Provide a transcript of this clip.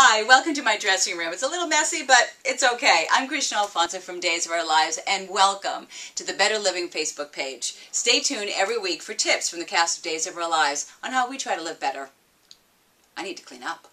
Hi, welcome to my dressing room. It's a little messy, but it's okay. I'm Kristian Alfonso from Days of Our Lives, and welcome to the Better Living Facebook page. Stay tuned every week for tips from the cast of Days of Our Lives on how we try to live better. I need to clean up.